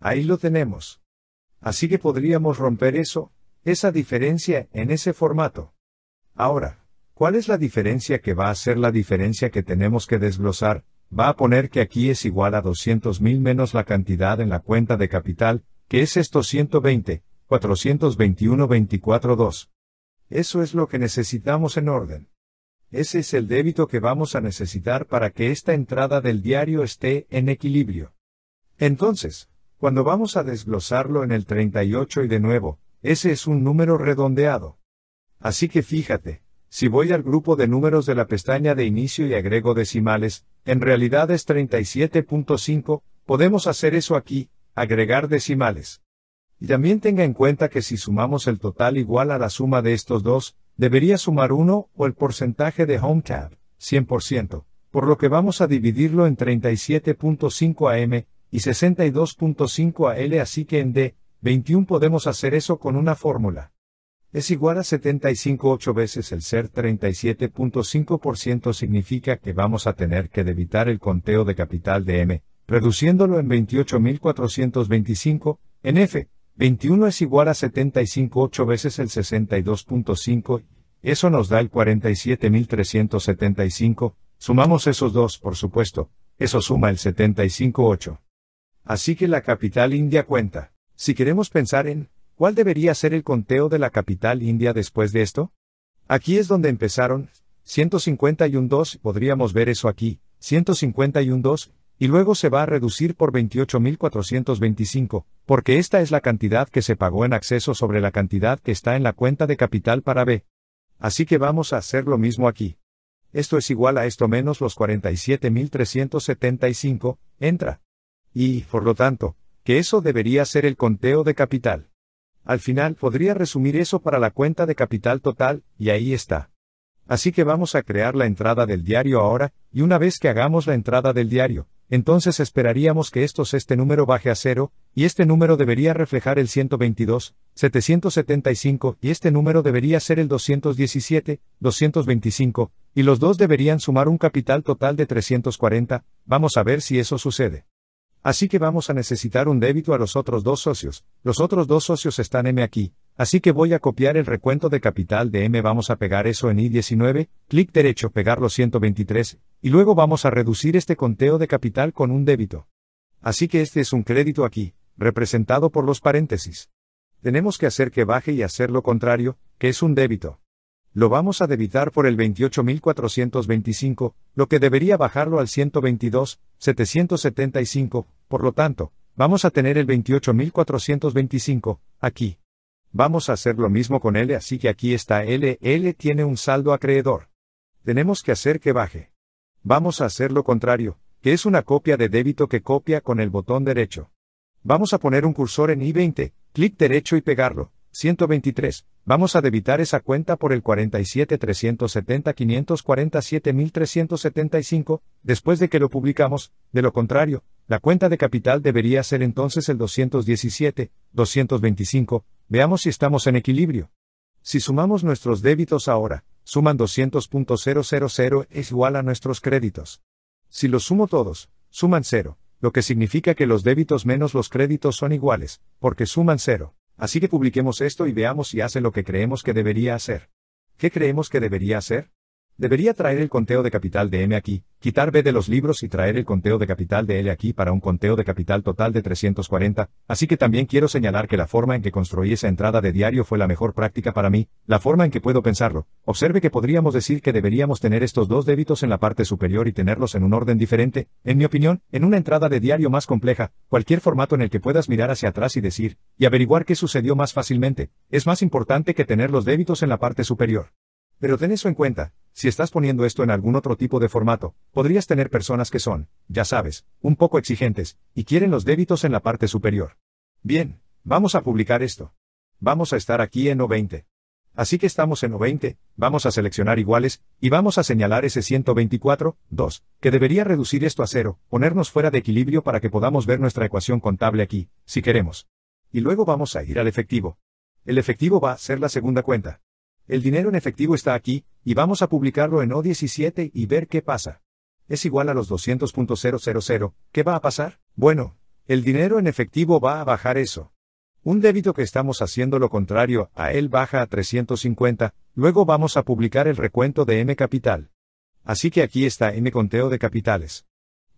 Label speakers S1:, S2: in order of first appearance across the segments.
S1: Ahí lo tenemos. Así que podríamos romper eso, esa diferencia, en ese formato. Ahora, ¿cuál es la diferencia que va a ser la diferencia que tenemos que desglosar? Va a poner que aquí es igual a 200.000 menos la cantidad en la cuenta de capital, que es esto 120, 421 2. Eso es lo que necesitamos en orden. Ese es el débito que vamos a necesitar para que esta entrada del diario esté en equilibrio. Entonces, cuando vamos a desglosarlo en el 38 y de nuevo, ese es un número redondeado. Así que fíjate, si voy al grupo de números de la pestaña de inicio y agrego decimales, en realidad es 37.5, podemos hacer eso aquí, agregar decimales. Y también tenga en cuenta que si sumamos el total igual a la suma de estos dos, debería sumar 1 o el porcentaje de Home Tab, 100%, por lo que vamos a dividirlo en 37.5 AM y 62.5 AL así que en D, 21 podemos hacer eso con una fórmula. Es igual a 75 8 veces el ser 37.5% significa que vamos a tener que debitar el conteo de capital de M, reduciéndolo en 28.425, en F, 21 es igual a 75 8 veces el 62.5, eso nos da el 47.375, sumamos esos dos por supuesto, eso suma el 75.8. Así que la capital india cuenta. Si queremos pensar en, ¿cuál debería ser el conteo de la capital india después de esto? Aquí es donde empezaron, 151.2, podríamos ver eso aquí, 151.2, y luego se va a reducir por 28.425, porque esta es la cantidad que se pagó en acceso sobre la cantidad que está en la cuenta de capital para B. Así que vamos a hacer lo mismo aquí. Esto es igual a esto menos los 47.375, entra. Y, por lo tanto, que eso debería ser el conteo de capital. Al final podría resumir eso para la cuenta de capital total, y ahí está. Así que vamos a crear la entrada del diario ahora, y una vez que hagamos la entrada del diario, entonces esperaríamos que estos este número baje a cero, y este número debería reflejar el 122, 775, y este número debería ser el 217, 225, y los dos deberían sumar un capital total de 340, vamos a ver si eso sucede. Así que vamos a necesitar un débito a los otros dos socios, los otros dos socios están M aquí, Así que voy a copiar el recuento de capital de M. Vamos a pegar eso en I19, clic derecho, pegarlo 123, y luego vamos a reducir este conteo de capital con un débito. Así que este es un crédito aquí, representado por los paréntesis. Tenemos que hacer que baje y hacer lo contrario, que es un débito. Lo vamos a debitar por el 28.425, lo que debería bajarlo al 122, 775, por lo tanto, vamos a tener el 28.425, aquí. Vamos a hacer lo mismo con L, así que aquí está L, L tiene un saldo acreedor. Tenemos que hacer que baje. Vamos a hacer lo contrario, que es una copia de débito que copia con el botón derecho. Vamos a poner un cursor en I20, clic derecho y pegarlo. 123. Vamos a debitar esa cuenta por el 47.370.547.375, después de que lo publicamos, de lo contrario, la cuenta de capital debería ser entonces el 217, 225, veamos si estamos en equilibrio. Si sumamos nuestros débitos ahora, suman 200.000 es igual a nuestros créditos. Si los sumo todos, suman 0, lo que significa que los débitos menos los créditos son iguales, porque suman 0. Así que publiquemos esto y veamos si hace lo que creemos que debería hacer. ¿Qué creemos que debería hacer? Debería traer el conteo de capital de M aquí, quitar B de los libros y traer el conteo de capital de L aquí para un conteo de capital total de 340, así que también quiero señalar que la forma en que construí esa entrada de diario fue la mejor práctica para mí, la forma en que puedo pensarlo. Observe que podríamos decir que deberíamos tener estos dos débitos en la parte superior y tenerlos en un orden diferente, en mi opinión, en una entrada de diario más compleja, cualquier formato en el que puedas mirar hacia atrás y decir, y averiguar qué sucedió más fácilmente, es más importante que tener los débitos en la parte superior. Pero ten eso en cuenta, si estás poniendo esto en algún otro tipo de formato, podrías tener personas que son, ya sabes, un poco exigentes, y quieren los débitos en la parte superior. Bien, vamos a publicar esto. Vamos a estar aquí en O20. Así que estamos en O20, vamos a seleccionar iguales, y vamos a señalar ese 124, 2, que debería reducir esto a cero, ponernos fuera de equilibrio para que podamos ver nuestra ecuación contable aquí, si queremos. Y luego vamos a ir al efectivo. El efectivo va a ser la segunda cuenta. El dinero en efectivo está aquí, y vamos a publicarlo en O17 y ver qué pasa. Es igual a los 200.000. ¿Qué va a pasar? Bueno, El dinero en efectivo va a bajar eso. Un débito que estamos haciendo lo contrario, a él baja a 350, luego vamos a publicar el recuento de M capital. Así que aquí está M conteo de capitales.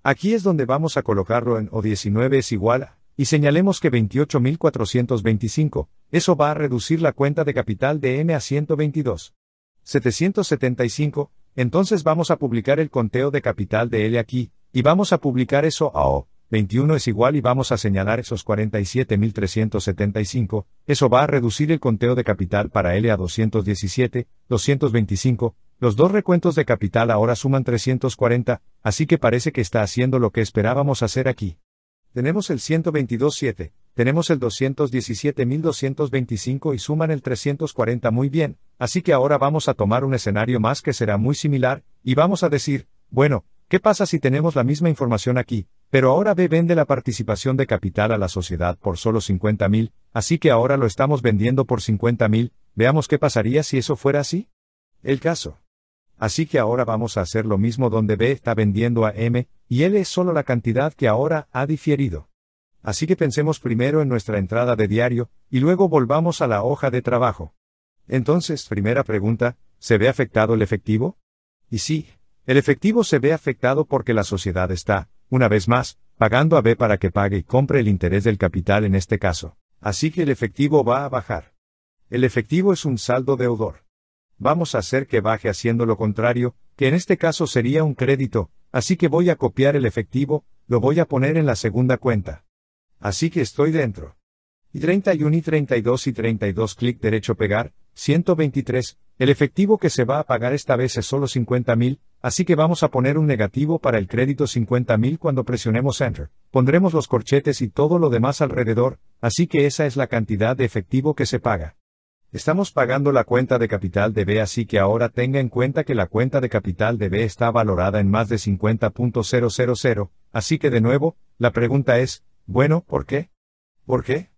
S1: Aquí es donde vamos a colocarlo en O19 es igual a, y señalemos que 28.425, eso va a reducir la cuenta de capital de M a 122. 775, entonces vamos a publicar el conteo de capital de L aquí, y vamos a publicar eso a O. 21 es igual y vamos a señalar esos 47.375, eso va a reducir el conteo de capital para L a 217, 225, los dos recuentos de capital ahora suman 340, así que parece que está haciendo lo que esperábamos hacer aquí. Tenemos el 122.7, tenemos el 217.225 y suman el 340 muy bien, así que ahora vamos a tomar un escenario más que será muy similar, y vamos a decir, bueno, ¿qué pasa si tenemos la misma información aquí? Pero ahora B vende la participación de capital a la sociedad por solo 50.000, así que ahora lo estamos vendiendo por 50.000, veamos qué pasaría si eso fuera así. El caso. Así que ahora vamos a hacer lo mismo donde B está vendiendo a M, y L es solo la cantidad que ahora ha diferido. Así que pensemos primero en nuestra entrada de diario, y luego volvamos a la hoja de trabajo. Entonces, primera pregunta, ¿se ve afectado el efectivo? Y sí, el efectivo se ve afectado porque la sociedad está, una vez más, pagando a B para que pague y compre el interés del capital en este caso. Así que el efectivo va a bajar. El efectivo es un saldo deudor. Vamos a hacer que baje haciendo lo contrario, que en este caso sería un crédito, así que voy a copiar el efectivo, lo voy a poner en la segunda cuenta. Así que estoy dentro. Y 31 y 32 y 32 clic derecho pegar, 123, el efectivo que se va a pagar esta vez es solo 50.000, así que vamos a poner un negativo para el crédito 50.000 cuando presionemos Enter. Pondremos los corchetes y todo lo demás alrededor, así que esa es la cantidad de efectivo que se paga. Estamos pagando la cuenta de capital de B así que ahora tenga en cuenta que la cuenta de capital de B está valorada en más de 50.000, así que de nuevo, la pregunta es, bueno, ¿por qué? ¿Por qué?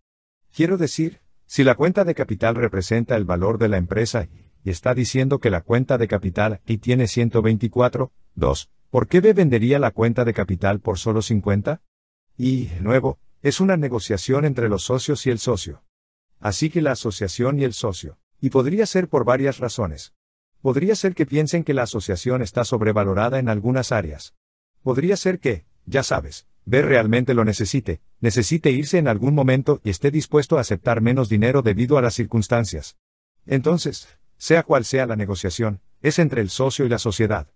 S1: Quiero decir, si la cuenta de capital representa el valor de la empresa y está diciendo que la cuenta de capital y tiene 124, 2, ¿por qué B vendería la cuenta de capital por solo 50? Y, de nuevo, es una negociación entre los socios y el socio. Así que la asociación y el socio. Y podría ser por varias razones. Podría ser que piensen que la asociación está sobrevalorada en algunas áreas. Podría ser que, ya sabes, B realmente lo necesite, necesite irse en algún momento y esté dispuesto a aceptar menos dinero debido a las circunstancias. Entonces, sea cual sea la negociación, es entre el socio y la sociedad.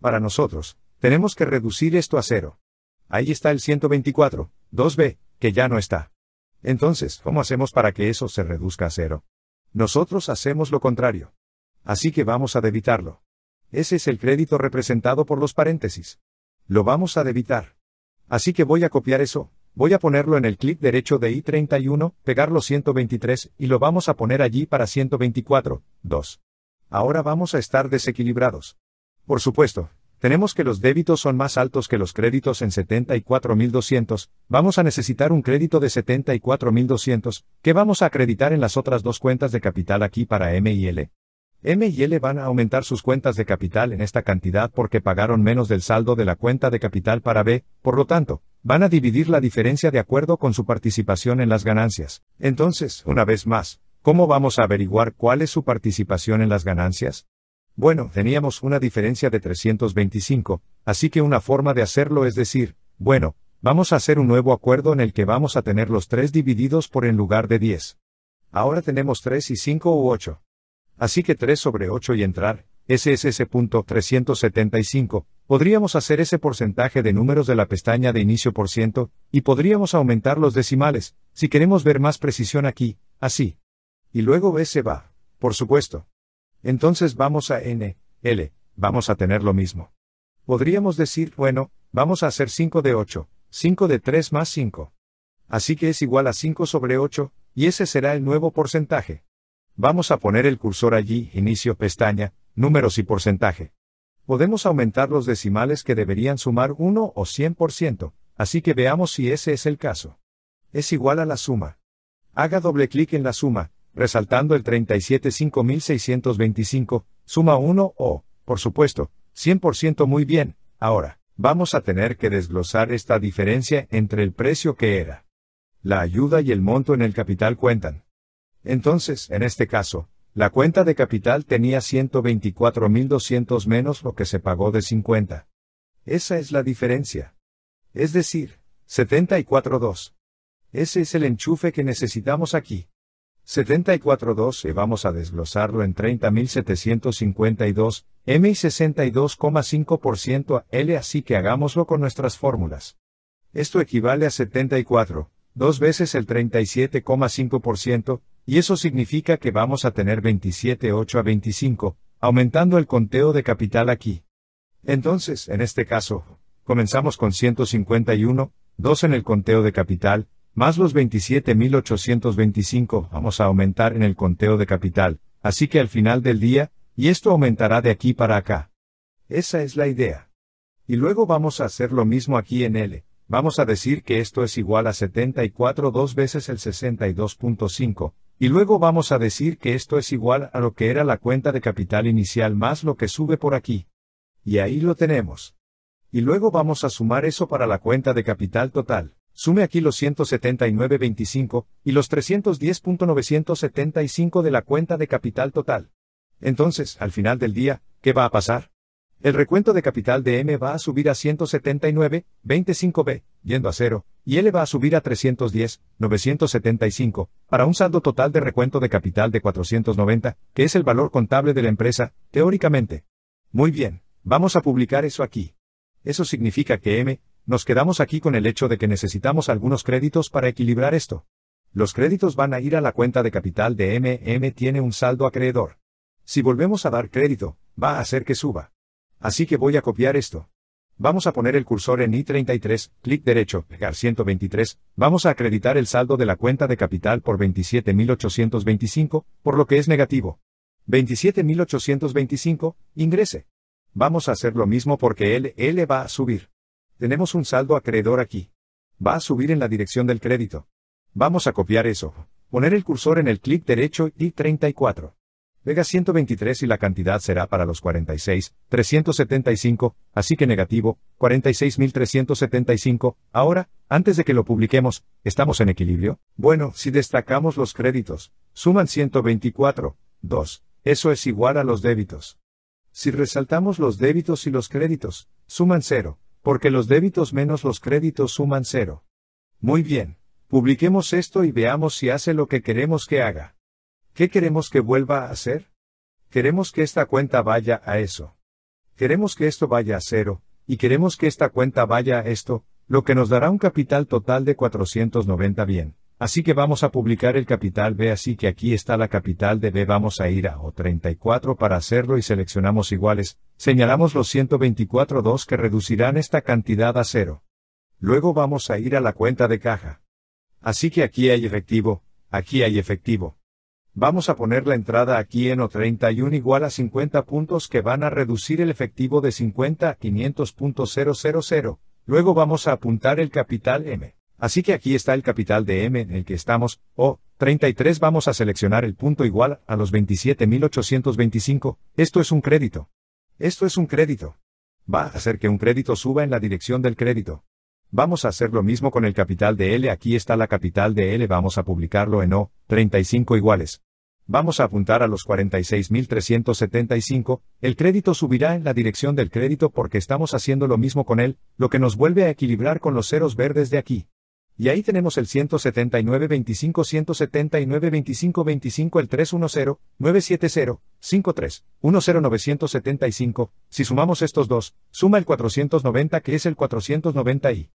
S1: Para nosotros, tenemos que reducir esto a cero. Ahí está el 124, 2b, que ya no está. Entonces, ¿cómo hacemos para que eso se reduzca a cero? Nosotros hacemos lo contrario. Así que vamos a debitarlo. Ese es el crédito representado por los paréntesis. Lo vamos a debitar. Así que voy a copiar eso, voy a ponerlo en el clic derecho de I31, pegarlo 123, y lo vamos a poner allí para 124, 2. Ahora vamos a estar desequilibrados. Por supuesto, tenemos que los débitos son más altos que los créditos en 74.200, vamos a necesitar un crédito de 74.200, que vamos a acreditar en las otras dos cuentas de capital aquí para M y L. M y L van a aumentar sus cuentas de capital en esta cantidad porque pagaron menos del saldo de la cuenta de capital para B, por lo tanto, van a dividir la diferencia de acuerdo con su participación en las ganancias. Entonces, una vez más, ¿cómo vamos a averiguar cuál es su participación en las ganancias? Bueno, teníamos una diferencia de 325, así que una forma de hacerlo es decir, bueno, vamos a hacer un nuevo acuerdo en el que vamos a tener los 3 divididos por en lugar de 10. Ahora tenemos 3 y 5 u 8. Así que 3 sobre 8 y entrar, SSS.375, podríamos hacer ese porcentaje de números de la pestaña de inicio por ciento, y podríamos aumentar los decimales, si queremos ver más precisión aquí, así. Y luego S va, por supuesto. Entonces vamos a N, L, vamos a tener lo mismo. Podríamos decir, bueno, vamos a hacer 5 de 8, 5 de 3 más 5. Así que es igual a 5 sobre 8, y ese será el nuevo porcentaje. Vamos a poner el cursor allí, inicio pestaña, números y porcentaje. Podemos aumentar los decimales que deberían sumar 1 o 100%, así que veamos si ese es el caso. Es igual a la suma. Haga doble clic en la suma, resaltando el 375625, suma 1 o, por supuesto, 100% muy bien. Ahora, Vamos a tener que desglosar esta diferencia entre el precio que era. La ayuda y el monto en el capital cuentan. Entonces, en este caso, la cuenta de capital tenía 124.200 menos lo que se pagó de 50. Esa es la diferencia. Es decir, 74.2. Ese es el enchufe que necesitamos aquí. 74.2 vamos a desglosarlo en 30.752 M y 62,5% a L así que hagámoslo con nuestras fórmulas. Esto equivale a 74, dos veces el 37,5%, y eso significa que vamos a tener 27,8 a 25, aumentando el conteo de capital aquí. Entonces, en este caso, comenzamos con 151, 2 en el conteo de capital, más los 27.825 vamos a aumentar en el conteo de capital, así que al final del día, y esto aumentará de aquí para acá. Esa es la idea. Y luego vamos a hacer lo mismo aquí en L. Vamos a decir que esto es igual a 74 dos veces el 62.5, y luego vamos a decir que esto es igual a lo que era la cuenta de capital inicial más lo que sube por aquí. Y ahí lo tenemos. Y luego vamos a sumar eso para la cuenta de capital total. Sume aquí los 179.25 y los 310.975 de la cuenta de capital total. Entonces, al final del día, ¿qué va a pasar? El recuento de capital de M va a subir a 179.25b, yendo a cero, y L va a subir a 310.975, para un saldo total de recuento de capital de 490, que es el valor contable de la empresa, teóricamente. Muy bien, vamos a publicar eso aquí. Eso significa que M, nos quedamos aquí con el hecho de que necesitamos algunos créditos para equilibrar esto. Los créditos van a ir a la cuenta de capital de M. M tiene un saldo acreedor. Si volvemos a dar crédito, va a hacer que suba. Así que voy a copiar esto. Vamos a poner el cursor en I33, clic derecho, pegar 123, vamos a acreditar el saldo de la cuenta de capital por 27.825, por lo que es negativo. 27.825, ingrese. Vamos a hacer lo mismo porque L, L va a subir. Tenemos un saldo acreedor aquí. Va a subir en la dirección del crédito. Vamos a copiar eso. Poner el cursor en el clic derecho y 34. Vega 123 y la cantidad será para los 46, 375, así que negativo, 46.375. Ahora, antes de que lo publiquemos, ¿estamos en equilibrio? Bueno, si destacamos los créditos, suman 124, 2. Eso es igual a los débitos. Si resaltamos los débitos y los créditos, suman 0 porque los débitos menos los créditos suman cero. Muy bien, publiquemos esto y veamos si hace lo que queremos que haga. ¿Qué queremos que vuelva a hacer? Queremos que esta cuenta vaya a eso. Queremos que esto vaya a cero, y queremos que esta cuenta vaya a esto, lo que nos dará un capital total de 490 bien. Así que vamos a publicar el capital B así que aquí está la capital de B vamos a ir a O34 para hacerlo y seleccionamos iguales, señalamos los 124.2 que reducirán esta cantidad a cero. Luego vamos a ir a la cuenta de caja. Así que aquí hay efectivo, aquí hay efectivo. Vamos a poner la entrada aquí en O31 igual a 50 puntos que van a reducir el efectivo de 50 a 500.000. Luego vamos a apuntar el capital M. Así que aquí está el capital de M en el que estamos, o, 33 vamos a seleccionar el punto igual a los 27.825, esto es un crédito. Esto es un crédito. Va a hacer que un crédito suba en la dirección del crédito. Vamos a hacer lo mismo con el capital de L, aquí está la capital de L, vamos a publicarlo en O, 35 iguales. Vamos a apuntar a los 46.375, el crédito subirá en la dirección del crédito porque estamos haciendo lo mismo con él, lo que nos vuelve a equilibrar con los ceros verdes de aquí. Y ahí tenemos el 179 25 179 25 25 el 310 970 53 10 975. Si sumamos estos dos, suma el 490 que es el 490 y